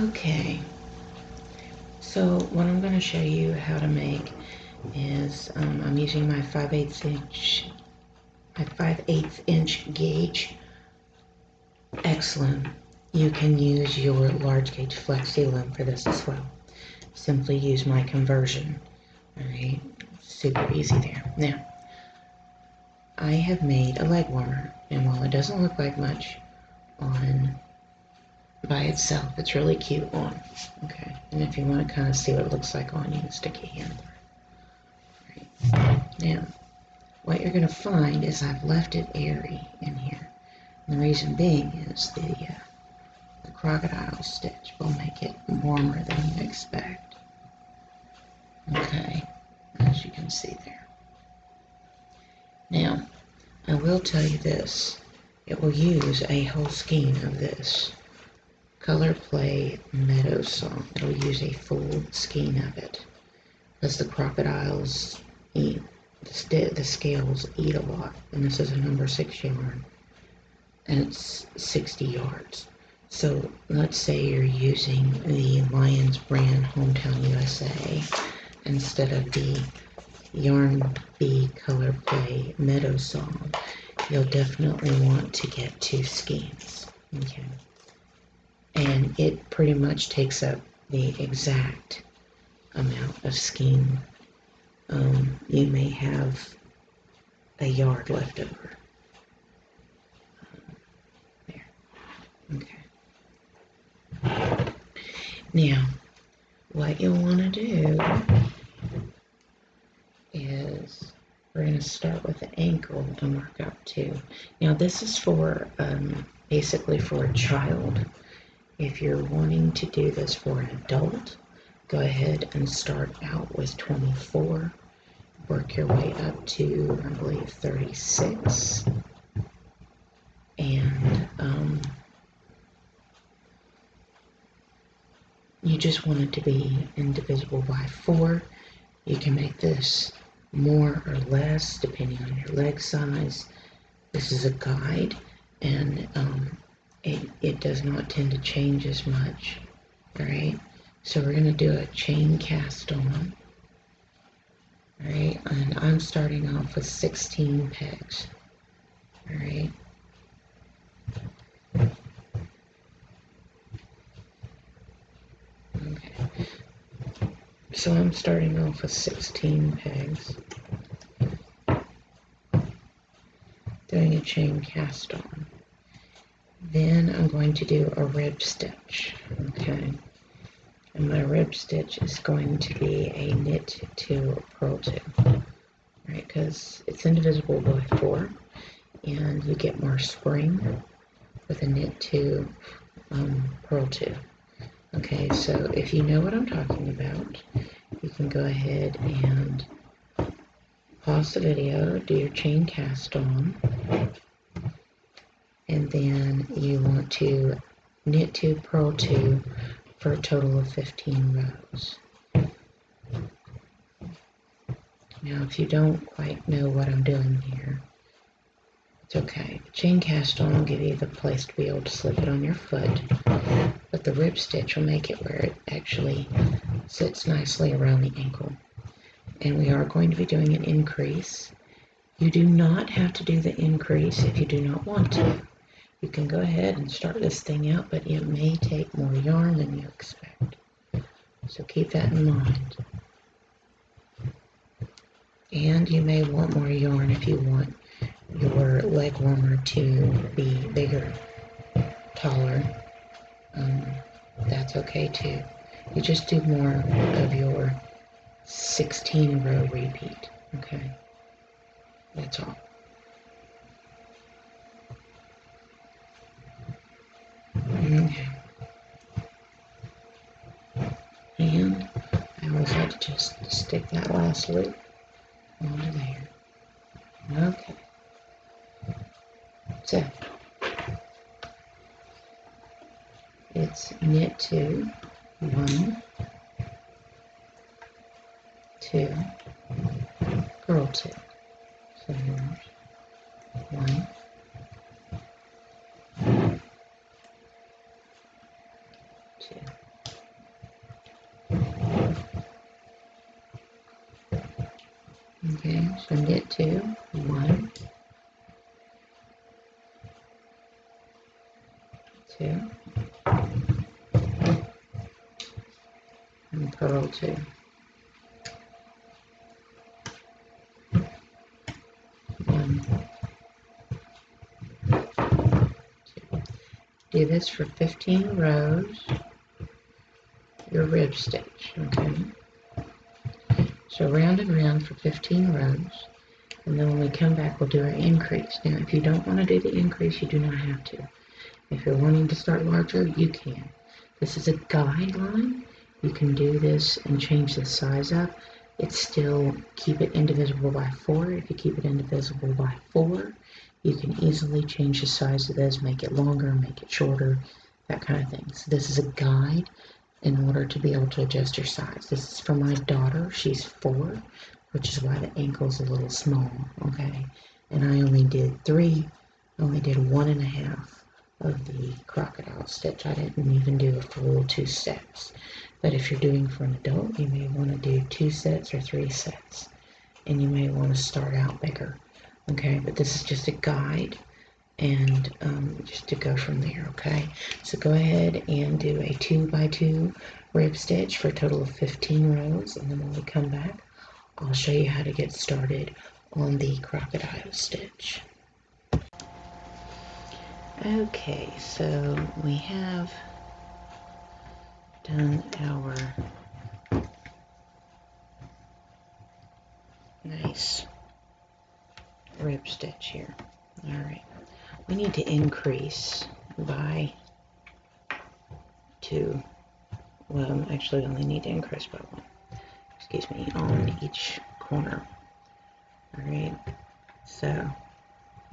Okay. So what I'm going to show you how to make is um, I'm using my 5 8 inch my 5 8 inch gauge Excellent. You can use your large gauge Flexee loom for this as well. Simply use my conversion. Alright, super easy there. Now, I have made a leg warmer, and while it doesn't look like much on by itself, it's really cute on. Okay, and if you want to kind of see what it looks like on, you can stick your hand Right. Now, what you're going to find is I've left it airy in here. And the reason being is the, uh, the crocodile stitch will make it warmer than you expect. Okay, as you can see there. Now, I will tell you this. It will use a whole skein of this Color Play Meadow Song. It'll use a full skein of it. Because the crocodiles eat, the, the scales eat a lot. And this is a number six yarn. And it's 60 yards. So let's say you're using the Lions brand Hometown USA instead of the Yarn Bee Color Play Meadow Song. You'll definitely want to get two skeins. Okay. And it pretty much takes up the exact amount of skein. Um, you may have a yard left over. There. Okay. Now, what you'll want to do is we're going to start with the ankle and work up to. Now, this is for um, basically for a child. If you're wanting to do this for an adult, go ahead and start out with 24. Work your way up to, I believe, 36. And um, you just want it to be indivisible by 4. You can make this more or less depending on your leg size. This is a guide and um, it, it does not tend to change as much. Alright, so we're going to do a chain cast on. Alright, and I'm starting off with 16 pegs. Alright. Okay. So I'm starting off with 16 pegs. Doing a chain cast on. Then I'm going to do a rib stitch, okay? And my rib stitch is going to be a knit two, purl two, right? Because it's indivisible by four, and you get more spring with a knit two, um, purl two. Okay, so if you know what I'm talking about, you can go ahead and pause the video, do your chain cast on, and then you want to knit two, purl two for a total of 15 rows. Now, if you don't quite know what I'm doing here, it's okay. Chain cast on will give you the place to be able to slip it on your foot, but the rib stitch will make it where it actually sits nicely around the ankle. And we are going to be doing an increase. You do not have to do the increase if you do not want to. You can go ahead and start this thing out, but it may take more yarn than you expect. So keep that in mind. And you may want more yarn if you want your leg warmer to be bigger, taller, um, that's okay too. You just do more of your 16 row repeat, okay? That's all. Okay. And I always like to just stick that last loop onto there. Okay. So it's knit two, one, two, purl two. So here's one, two. Okay, so knit two, one, two, and purl two. One, two. Do this for 15 rows, your rib stitch, okay? So round and round for 15 rows. And then when we come back, we'll do our increase. Now, if you don't want to do the increase, you do not have to. If you're wanting to start larger, you can. This is a guideline. You can do this and change the size up. It's still keep it indivisible by 4. If you keep it indivisible by 4, you can easily change the size of this, make it longer, make it shorter, that kind of thing. So this is a guide in order to be able to adjust your size. This is for my daughter. She's four, which is why the ankle's a little small, okay? And I only did three, I only did one and a half of the crocodile stitch. I didn't even do a full two steps. But if you're doing for an adult, you may want to do two sets or three sets. And you may want to start out bigger, okay? But this is just a guide and um, just to go from there okay? So go ahead and do a two by two rib stitch for a total of 15 rows and then when we come back I'll show you how to get started on the crocodile stitch. Okay so we have done our nice rib stitch here. All right we need to increase by two. Well, actually, we only need to increase by one. Excuse me, on each corner. All right. So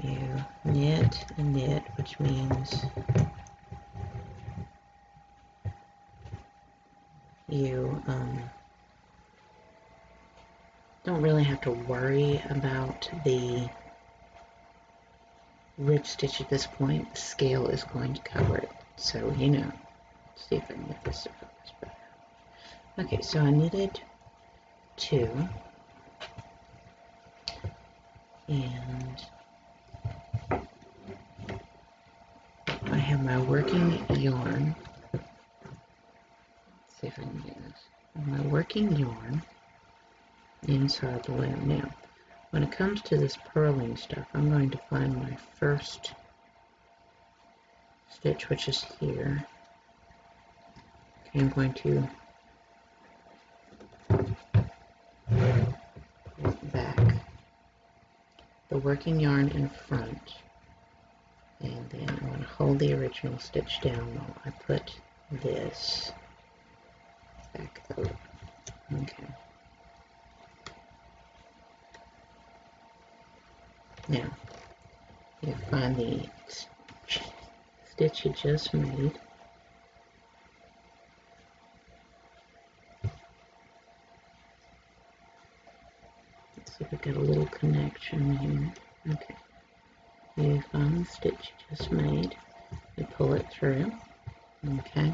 you knit and knit, which means you um, don't really have to worry about the rib stitch at this point, the scale is going to cover it. So, you know, see if I can get this to focus better. Okay, so I knitted two. And I have my working yarn. Let's see if I can do this. My working yarn inside the loom. Now, when it comes to this purling stuff, I'm going to find my first stitch, which is here. Okay, I'm going to back the working yarn in front and then I'm going to hold the original stitch down while I put this back over. Okay. Now, you find the stitch you just made. Let's see if we got a little connection here. Okay. You find the stitch you just made. You pull it through. Okay.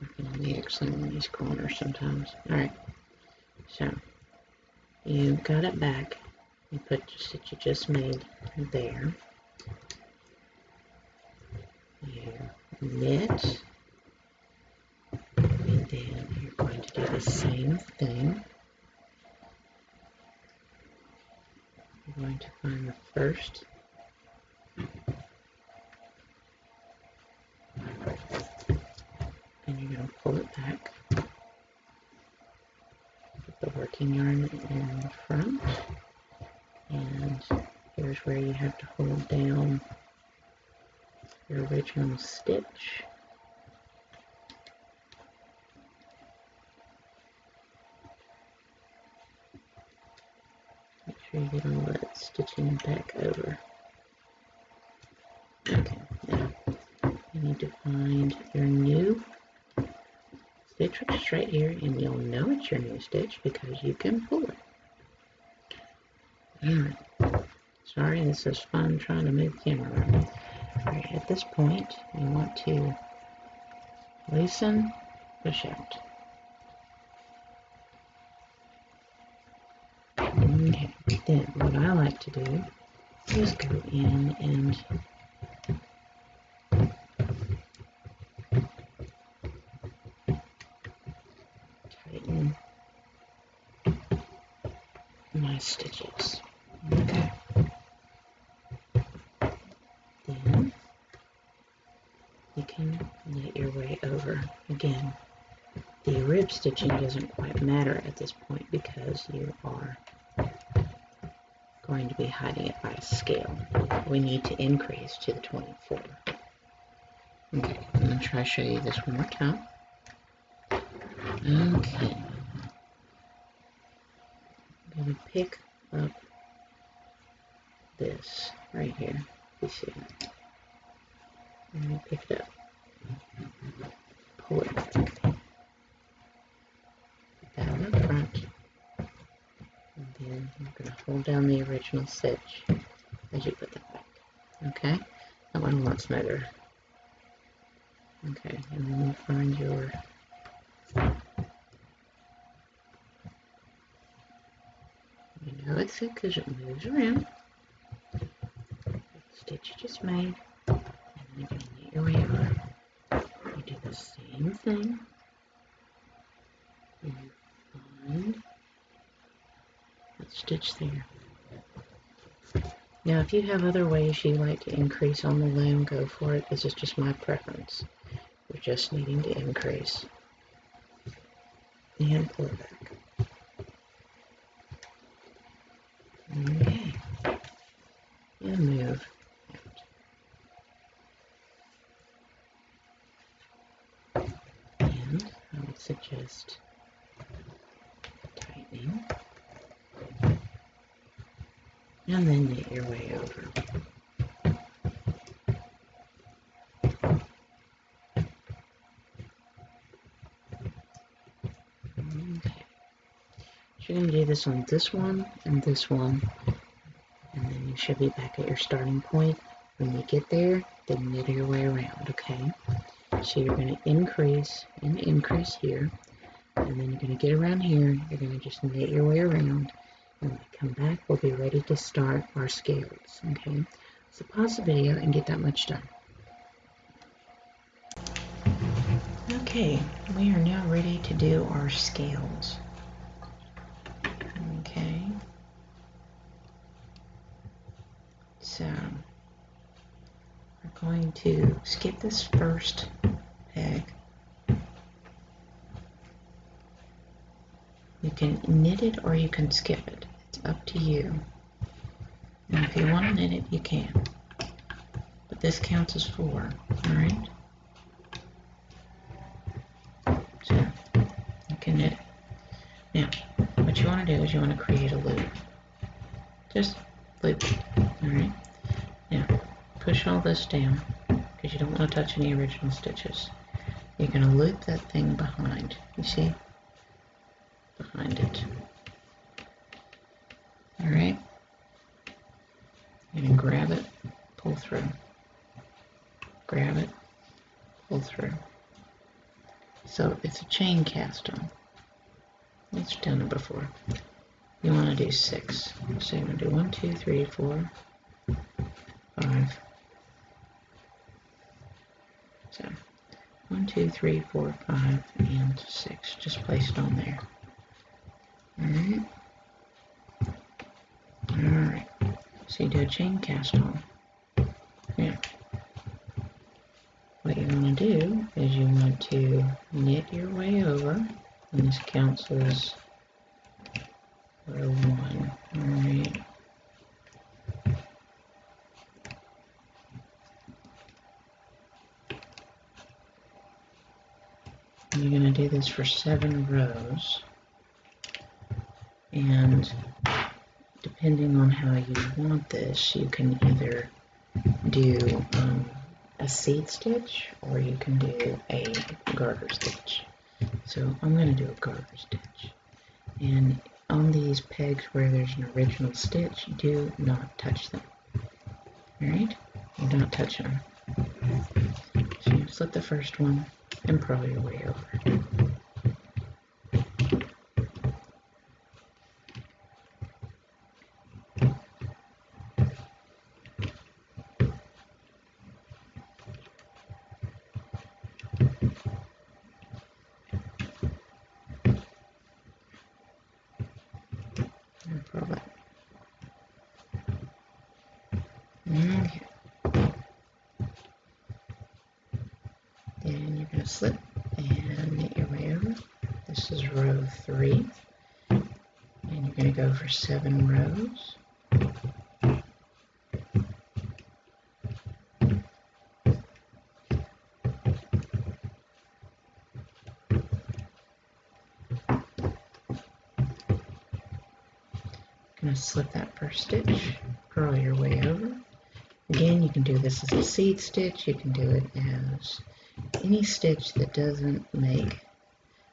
You can only actually in these corners sometimes. Alright. So you got it back. You put stitch you just made there. You knit. And then you're going to do the same thing. You're going to find the first and you're going to pull it back yarn in the front. And here's where you have to hold down your original stitch. Make sure you get all that stitching back over. Okay now you need to find stitch right here and you'll know it's your new stitch because you can pull it. Alright, sorry this is fun trying to move the camera around. Alright, at this point you want to loosen, push out. Okay, then what I like to do is go in and my stitches. Okay. Then you can knit your way over again. The rib stitching doesn't quite matter at this point because you are going to be hiding it by scale. We need to increase to the 24. Okay, I'm going to try to show you this one more time. Okay. Pick up this right here. You see it? I'm pick it up. Pull it that on the front. And then I'm going to hold down the original stitch as you put that back. Okay? That one lot smoother. Okay, and then you find your you know because it moves around. Stitch you just made, and then you're your way over. You do the same thing. You find that stitch there. Now, if you have other ways you like to increase on the loom, go for it. This is just my preference. We're just needing to increase. And pull it back. Okay. And move out. And Suggest tightening. And then knit your way over. Okay. So you're going to do this on this one and this one. And then you should be back at your starting point. When you get there, then knit your way around, okay? So you're going to increase and increase here. And then you're going to get around here. You're going to just knit your way around. And when we come back, we'll be ready to start our scales, okay? So pause the video and get that much done. Okay, we are now ready to do our scales. Okay. So, we're going to skip this first peg. You can knit it or you can skip it. It's up to you. And if you want to knit it, you can. But this counts as four, alright? So, you can knit it. Now, what you want to do is you want to create a loop. Just loop it, alright? Now, push all this down, because you don't want to touch any original stitches. You're going to loop that thing behind, you see? Behind it. Alright? You're going to grab it, pull through. Grab it, pull through. So it's a chain cast on. Let's done it before. You want to do six. So you're going to do one, two, three, four, five. So one, two, three, four, five, and six. Just place it on there. Alright. Alright. So you do a chain cast on. Yeah. What you want to do is you want to knit your way over, and this counts as row one. Alright. You're going to do this for seven rows. And depending on how you want this, you can either do um, a seed stitch or you can do a garter stitch. So I'm going to do a garter stitch. And on these pegs where there's an original stitch, do not touch them. Alright? Do not touch them. So you slip the first one and purl your way over. And you're going to slip and knit your way over. This is row three, and you're going to go for seven rows. Going to slip that first stitch, purl your way over. Again, you can do this as a seed stitch, you can do it as any stitch that doesn't make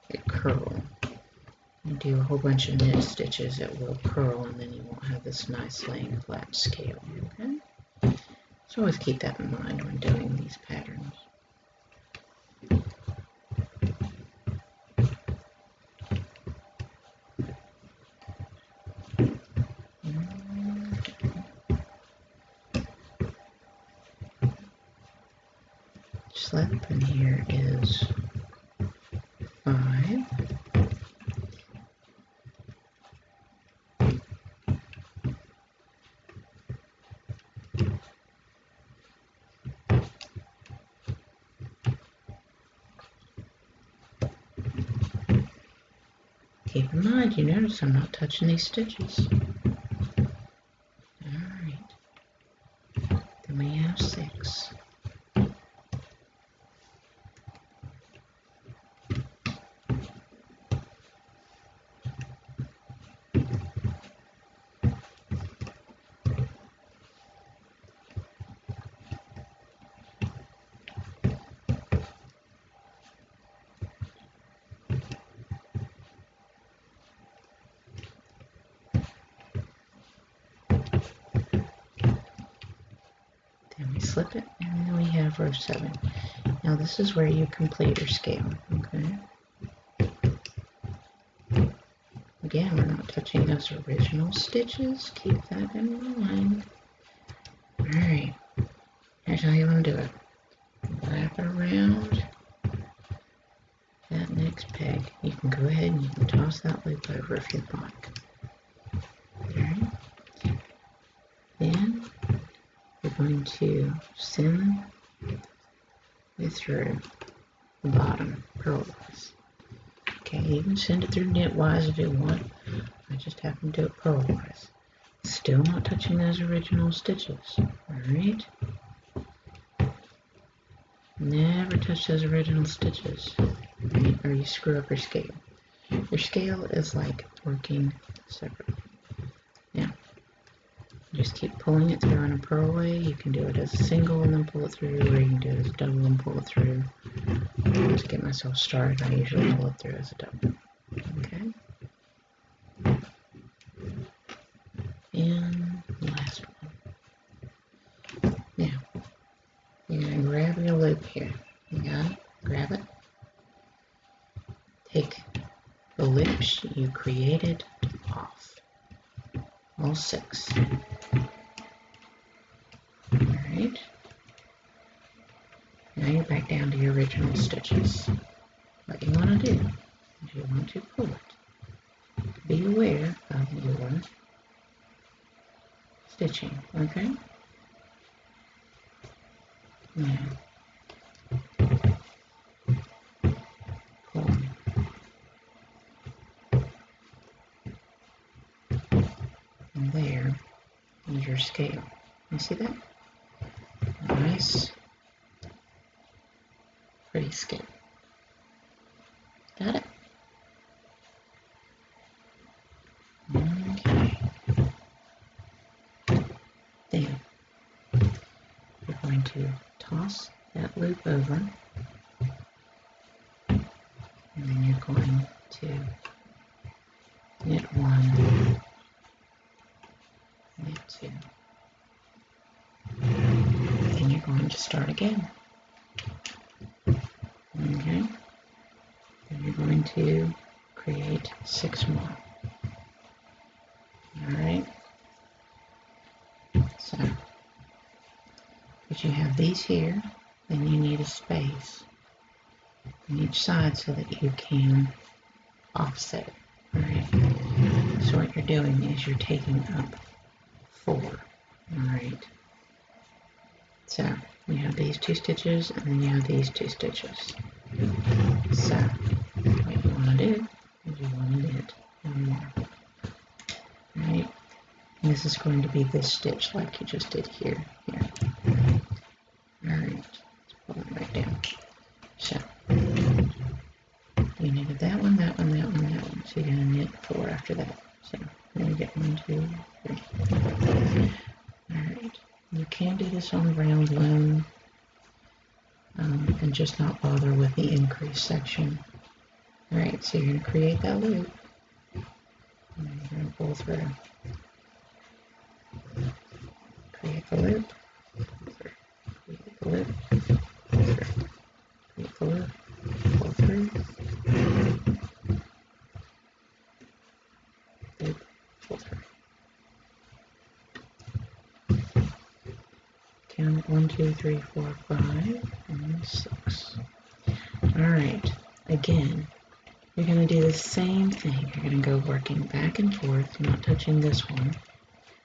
it curl. You do a whole bunch of knit stitches that will curl and then you won't have this nice laying flat scale, okay? So always keep that in mind when doing these patterns. slip and here is five. Keep in mind, you notice I'm not touching these stitches. Alright. Then we have six. Then we slip it, row 7. Now this is where you complete your scale, okay? Again, we're not touching those original stitches. Keep that in mind. Alright, here's how you want to do it. Wrap around that next peg. You can go ahead and you can toss that loop over if you'd like. Alright. Then we're going to send it through the bottom purlwise. Okay, you can send it through knitwise if you want. I just happen to do it purlwise. Still not touching those original stitches. Alright? Never touch those original stitches. Right? Or you screw up your scale. Your scale is like working separately. Just keep pulling it through on a purl way. You can do it as a single and then pull it through, or you can do it as a double and pull it through. To get myself started, I usually pull it through as a double. Okay. And last one. Now, you're going to grab your loop here. You got it? Grab it. Take the loops you created off. All six. Alright. Now you're back stitches. What you want to do is you want to pull it. Be aware of your stitching, okay? Now, pull. And there is your scale. You see that? Nice, pretty scale. Got it? Okay. Then you're going to toss that loop over and then you're going to knit one, knit two. Then you're going to start again. Okay. Then you're going to create six more. Alright. So, if you have these here, then you need a space on each side so that you can offset. Alright. So what you're doing is you're taking up four. Alright. So You have these two stitches, and then you have these two stitches. So, what you want to do is you want to knit one more. Right? And this is going to be this stitch like you just did here. Here. Alright, let's pull it right down. So, you knitted that one, that one, that one, that one. So you're going to knit four after that. So, then you get one, two, three. You can do this on round loom um, and just not bother with the increase section. Alright, so you're going to create that loop. And you're going to pull through. Create the loop. Create the loop. Create the loop. Pull through. Loop. Pull through. Count one, two, three, four, five, and six. Alright, again, you're going to do the same thing. You're going to go working back and forth, not touching this one,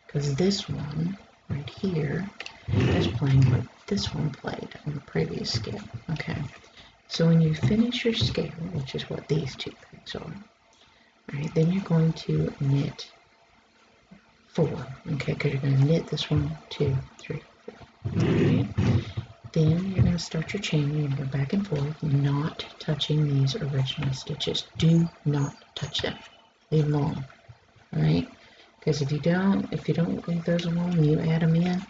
because this one right here is playing what this one played on the previous scale. Okay, so when you finish your scale, which is what these two things are, right, then you're going to knit four, okay, because you're going to knit this one, two, three, you're going to start your chain. You're go back and forth, not touching these original stitches. Do not touch them. Leave them alone. Alright? Because if you don't, if you don't leave those alone you add them in,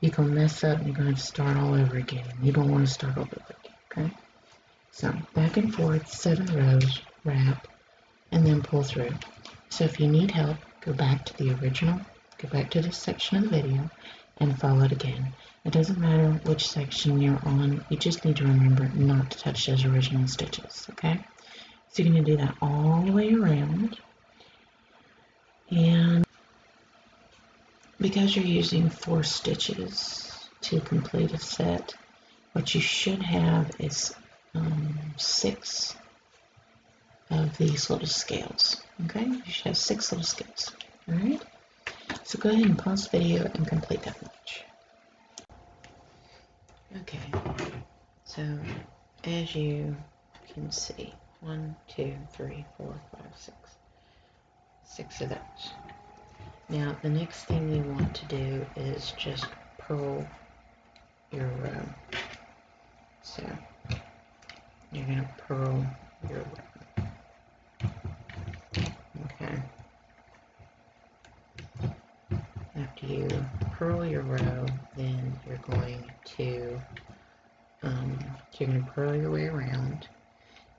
you can mess up and you're going to start all over again. You don't want to start over again. Okay? So back and forth, seven rows, wrap, and then pull through. So if you need help, go back to the original, go back to this section of the video, and follow it again. It doesn't matter which section you're on, you just need to remember not to touch those original stitches, okay? So you're going to do that all the way around. And because you're using four stitches to complete a set, what you should have is um, six of these little scales, okay? You should have six little scales, all right? So go ahead and pause the video and complete that much. Okay, so as you can see, one, two, three, four, five, six, six of those. Now the next thing you want to do is just purl your row. So you're going to purl your row. Okay. After you purl your row, then you're going to um, you're going to purl your way around,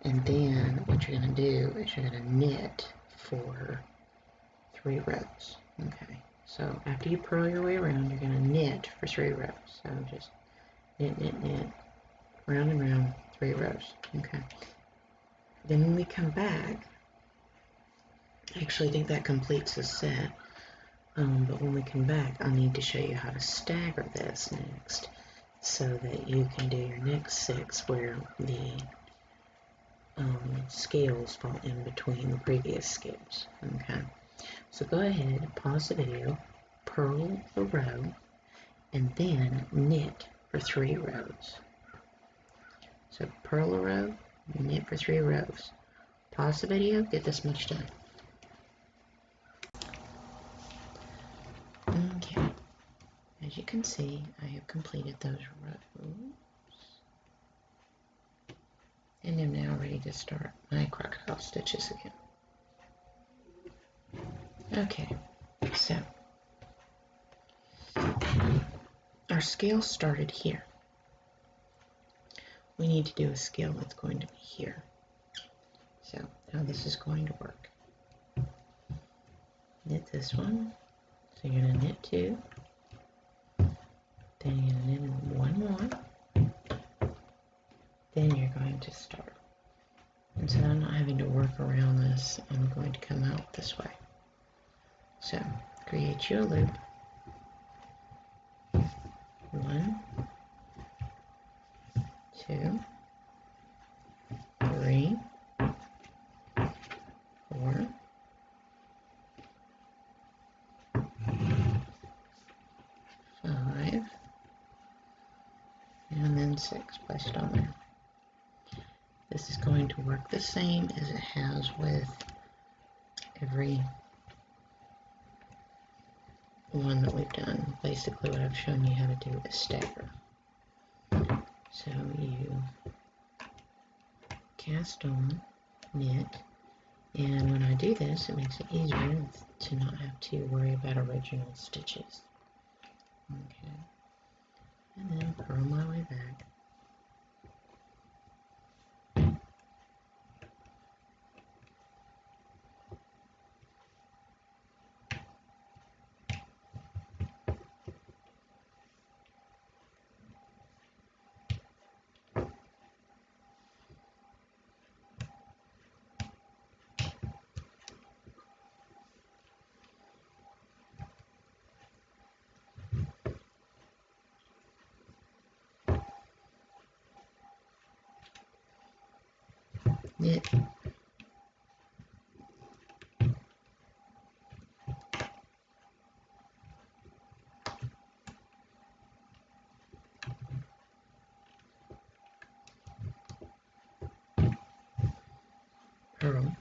and then what you're going to do is you're going to knit for three rows. Okay, so after you purl your way around, you're going to knit for three rows. So just knit, knit, knit, round and round, three rows. Okay. Then when we come back, I actually think that completes the set. Um, but when we come back, I'll need to show you how to stagger this next so that you can do your next six where the um, scales fall in between the previous scales. Okay, so go ahead, pause the video, purl the row, and then knit for three rows. So purl a row, knit for three rows. Pause the video, get this much done. As you can see, I have completed those rows. And am now ready to start my crocodile stitches again. Okay, so our scale started here. We need to do a scale that's going to be here. So how this is going to work. Knit this one. So you're going to knit two, then going to one more. Then you're going to start. And so I'm not having to work around this. I'm going to come out this way. So create your loop. One, two, three, 6 by on. This is going to work the same as it has with every one that we've done. Basically what I've shown you how to do is stagger. So you cast on, knit, and when I do this it makes it easier to not have to worry about original stitches. Okay, and then purl my way back. Knit purl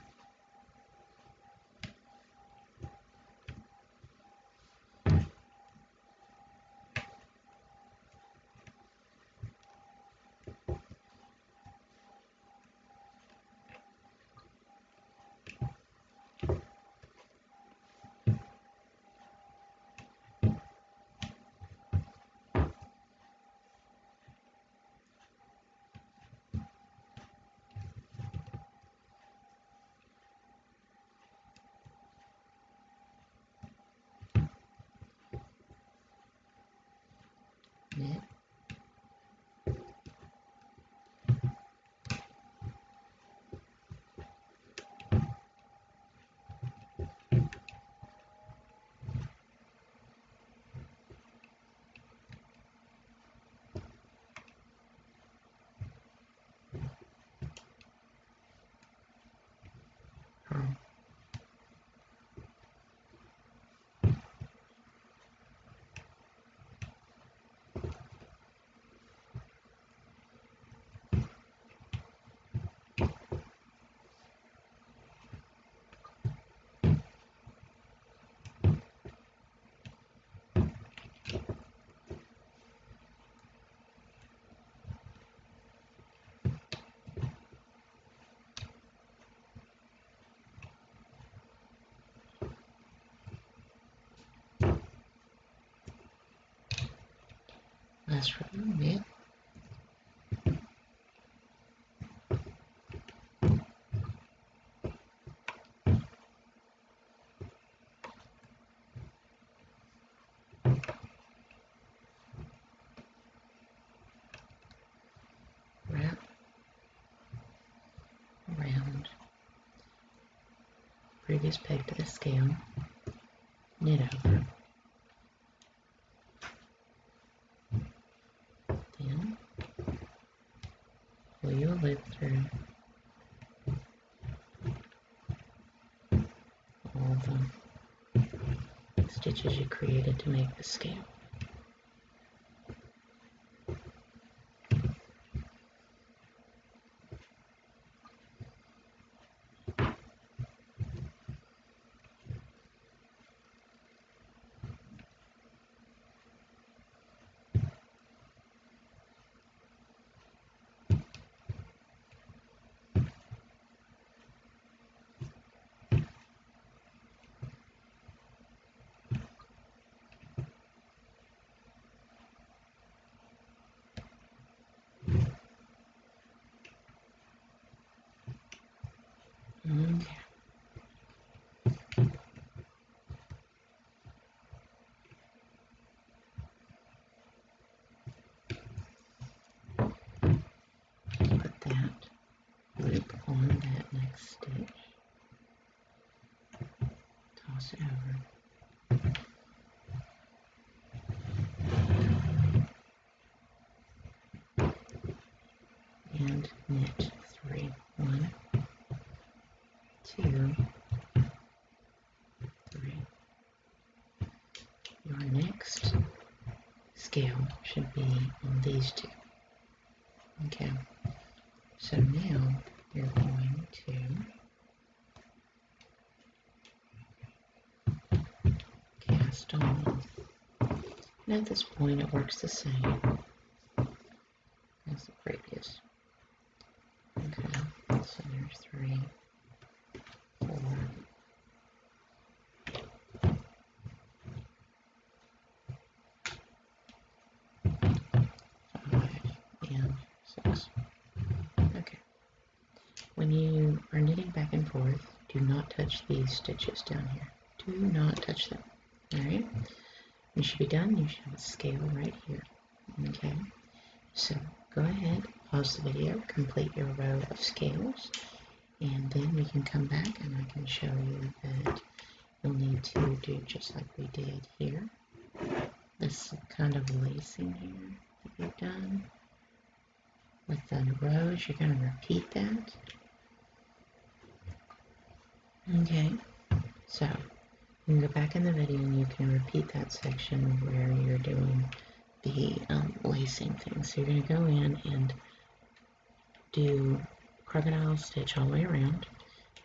knit purl last row knit wrap. Around previous peg to the scale. Knit over then through all the stitches you created to make the scale. Okay. Put that loop on stitch. Toss it over. And knit three. One, two, three. Your next scale should be on these two. Okay, So now you're going to cast on. And at this point it works the same as the previous. Okay, so there's three. Okay. When you are knitting back and forth, do not touch these stitches down here. Do not touch them. Alright? You should be done. You should have a scale right here. Okay? So go ahead, pause the video, complete your row of scales, and then we can come back and I can show you that you'll need to do just like we did here. This kind of lacing here that you've done with the rows, you're going to repeat that. Okay, so can go back in the video and you can repeat that section where you're doing the um, lacing thing. So you're going to go in and do crocodile stitch all the way around.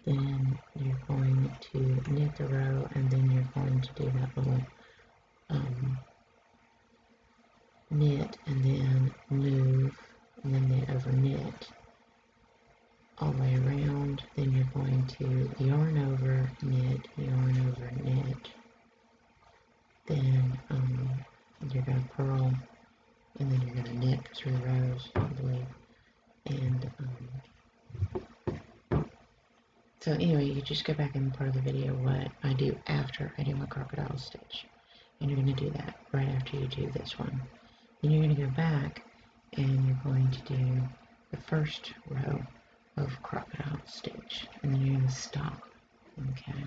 Then you're going to knit the row and then you're going to do that little um, knit and then move and then knit over knit all the way around. Then you're going to yarn over, knit, yarn over, knit. Then um, you're going to purl, and then you're going to knit for three rows, I believe. And um, so anyway, you just go back in part of the video what I do after I do my crocodile stitch. And you're going to do that right after you do this one. Then you're going to go back and you're going to do the first row of crocodile stitch and then you're going to stop okay?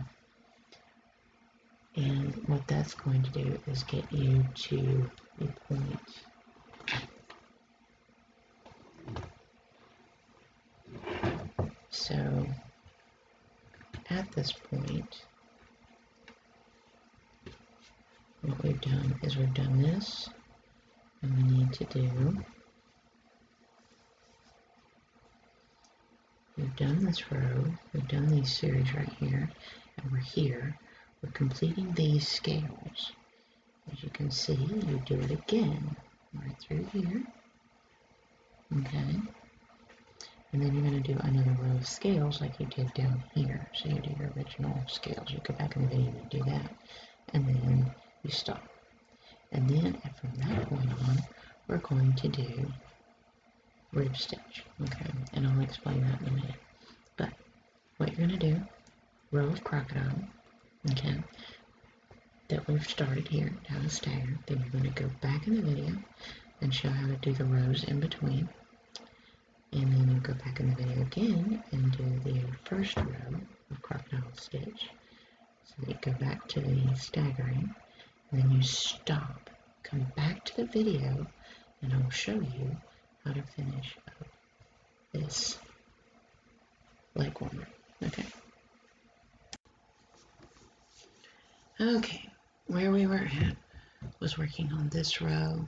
And what that's going to do is get you to a point. So at this point what we've done is we've done this and we need to do We've done this row, we've done these series right here, and we're here. We're completing these scales. As you can see, you do it again, right through here. Okay. And then you're going to do another row of scales like you did down here. So you do your original scales. You go back in the video and do that. And then you stop. And then from that point on, we're going to do rib stitch. Okay, and I'll explain that in a minute. But what you're going to do, row of crocodile, okay, that we've started here, down a stagger. Then you're going to go back in the video and show how to do the rows in between. And then you go back in the video again and do the first row of crocodile stitch. So you go back to the staggering, and then you stop, come back to the video, and I'll show you to finish up this leg warmer. Okay. Okay, where we were at was working on this row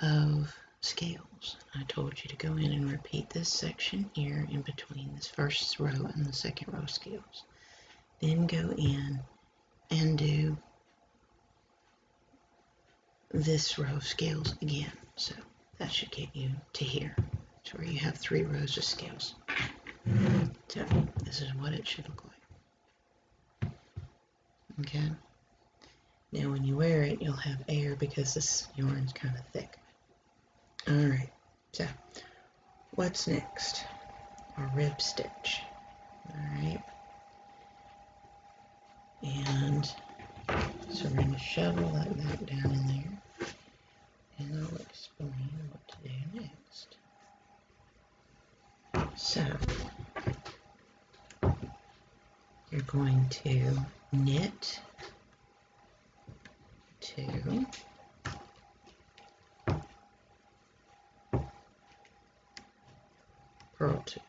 of scales. I told you to go in and repeat this section here in between this first row and the second row of scales. Then go in and do this row of scales again. So that should get you to here. to where you have three rows of scales. So this is what it should look like. Okay. Now when you wear it, you'll have air because this yarn's kind of thick. Alright, so what's next? A rib stitch. Alright. And so we're going to shovel that back down in there and I'll explain what to do next. So, you're going to knit two, purl two.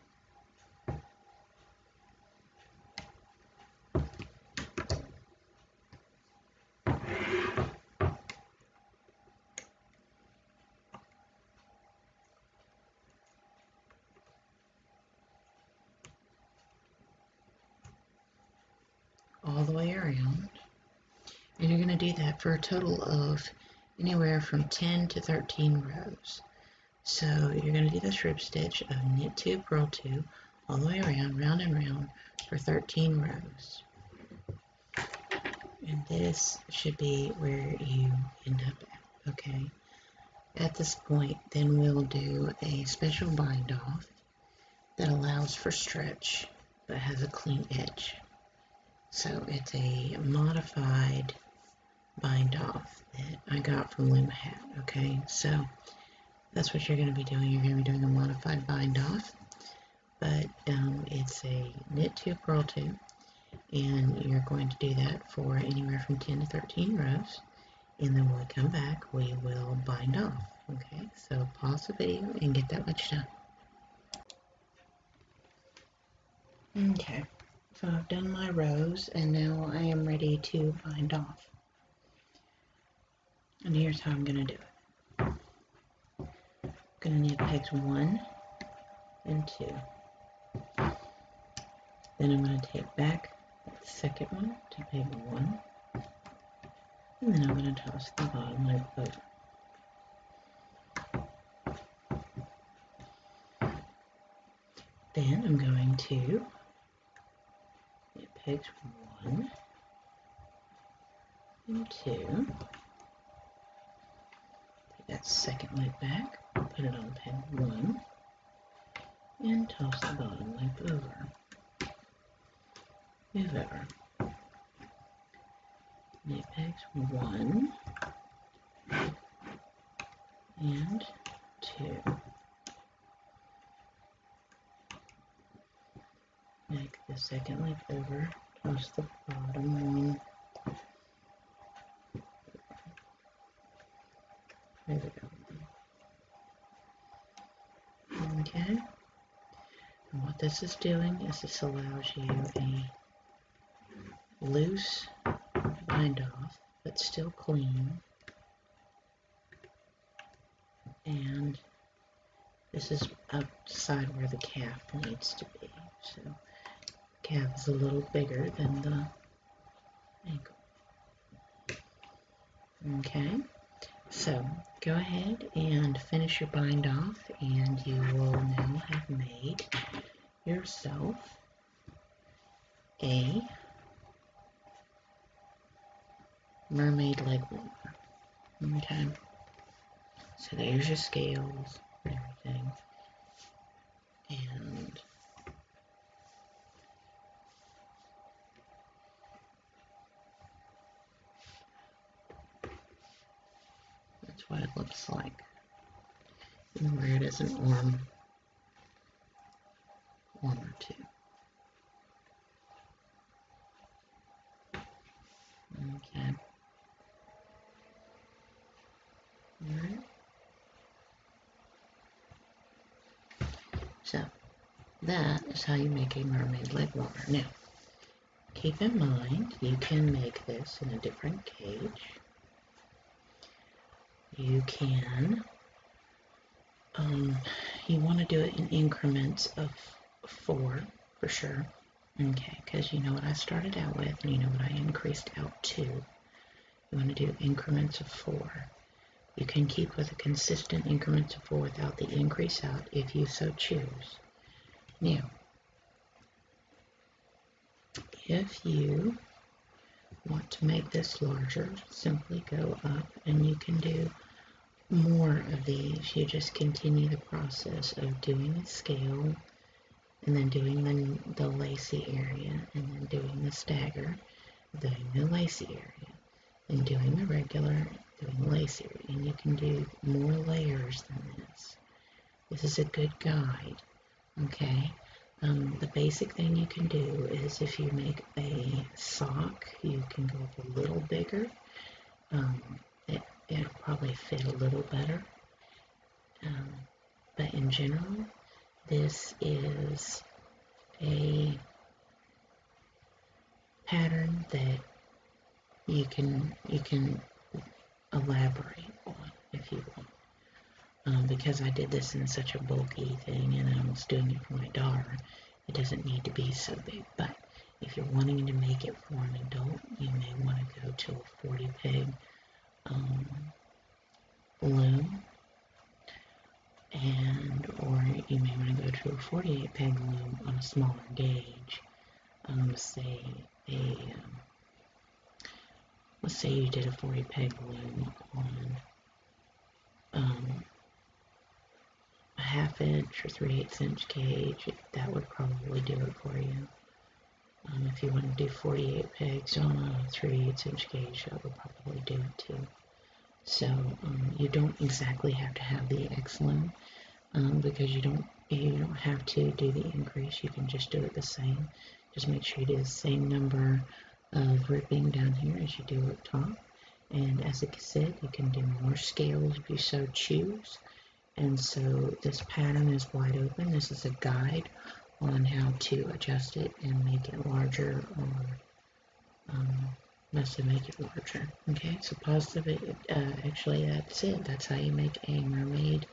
the way around. And you're to do that for a total of anywhere from 10 to 13 rows. So you're going to do this rib stitch of knit 2, purl 2, all the way around, round and round, for 13 rows. And this should be where you end up at, okay? At this point, then we'll do a special bind off that allows for stretch but has a clean edge. So it's a modified bind off that I got from Loomahat, okay? So that's what you're going to be doing. You're going to be doing a modified bind off, but um, it's a knit 2, purl 2, and you're going to do that for anywhere from 10 to 13 rows, and then when we come back, we will bind off, okay? So pause the video and get that much done. Okay, so I've done my rows, and now I am ready to bind off. And here's how I'm going to do it. I'm going to knit pegs 1 and 2. Then I'm going to take back the second one to peg 1. And then I'm going to toss the bottom loop over. Then I'm going to knit pegs 1 and 2 that second loop back, put it on peg 1, and toss the bottom loop over. Move over. Knit pegs 1 and 2. Make the second loop over, toss the bottom one There we go. Okay. And what this is doing is this allows you a loose bind off, but still clean. And this is outside where the calf needs to be. So calf is a little bigger than the ankle. Okay. So go ahead and finish your bind off and you will now have made yourself a mermaid leg warmer. Okay. So there's your scales and everything. And what it looks like. And where it is an arm, one or two. Okay. Alright. So, that is how you make a mermaid leg warmer. Now, keep in mind, you can make this in a different gauge you can, um, you want to do it in increments of four for sure. Okay, because you know what I started out with and you know what I increased out to. You want to do increments of four. You can keep with a consistent increments of four without the increase out if you so choose. Now, if you want to make this larger, simply go up and you can do more of these. You just continue the process of doing the scale and then doing the, the lacy area and then doing the stagger, doing the lacy area and doing the regular, doing the lacy area. And you can do more layers than this. This is a good guide, okay? Um, the basic thing you can do is if you make a sock, you can go a little bigger. Um, it, it'll probably fit a little better. Um, but in general, this is a pattern that you can you can elaborate on if you want um, because I did this in such a bulky thing and I was doing it for my daughter, it doesn't need to be so big. But if you're wanting to make it for an adult, you may want to go to a 40 peg um, loom, and or you may want to go to a 48 peg loom on a smaller gauge. Um, say a um, let's say you did a 40 peg loom on um, half inch or 3 eighths inch gauge, that would probably do it for you. Um, if you want to do 48 pegs on a 3 8 inch gauge, that would probably do it too. So um, you don't exactly have to have the loom um, because you don't you don't have to do the increase. You can just do it the same. Just make sure you do the same number of ribbing down here as you do up top. And as I said, you can do more scales if you so choose. And so this pattern is wide open. This is a guide on how to adjust it and make it larger or um, to make it larger. Okay, so positive, uh, actually that's it. That's how you make a mermaid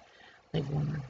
leg warmer.